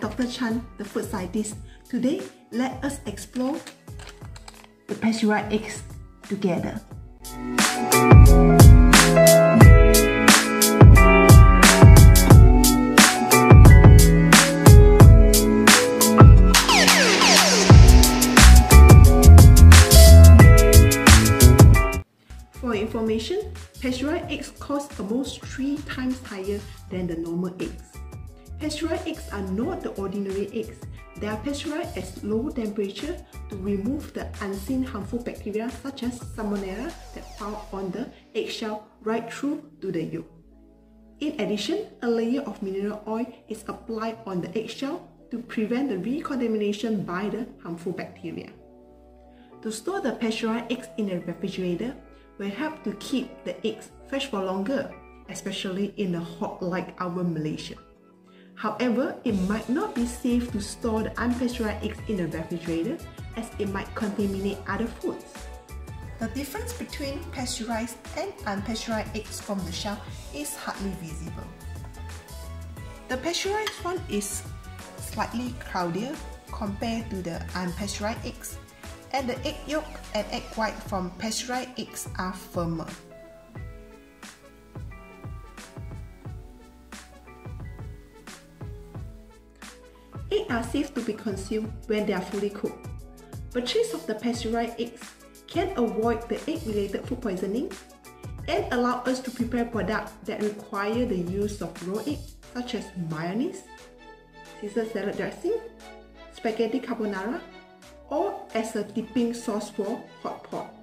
Dr. Chan, the food scientist. Today, let us explore the pasteurized eggs together. For information, pasteurized eggs cost almost 3 times higher than the normal eggs. Pasteurized eggs are not the ordinary eggs. They are pasteurized at low temperature to remove the unseen harmful bacteria such as Salmonella that found on the eggshell right through to the yolk. In addition, a layer of mineral oil is applied on the eggshell to prevent the recontamination by the harmful bacteria. To store the pasteurized eggs in a refrigerator, will help to keep the eggs fresh for longer, especially in a hot like our Malaysia. However, it might not be safe to store the unpasteurized eggs in a refrigerator as it might contaminate other foods. The difference between pasteurized and unpasteurized eggs from the shell is hardly visible. The pasteurized one is slightly cloudier compared to the unpasteurized eggs and the egg yolk and egg white from pasteurized eggs are firmer. Eggs are safe to be consumed when they are fully cooked. Purchase of the pasteurized eggs can avoid the egg-related food poisoning and allow us to prepare products that require the use of raw egg such as mayonnaise, Caesar salad dressing, spaghetti carbonara, or as a dipping sauce for hot pot.